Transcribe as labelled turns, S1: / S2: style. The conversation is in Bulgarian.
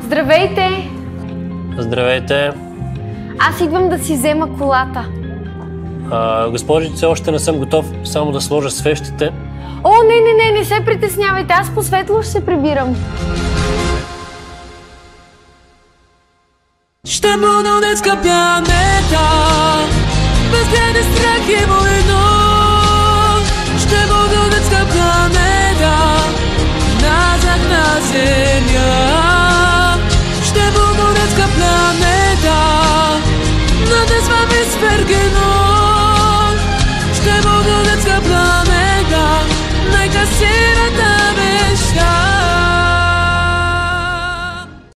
S1: Здравейте!
S2: Здравейте!
S1: Аз идвам да си взема колата.
S2: А, госпожице, още не съм готов, само да сложа свещите.
S1: О, не, не, не, не се притеснявайте, аз по светло ще се прибирам.
S3: Ще му детска планета, без тебе страх и болезнь. Надесвам и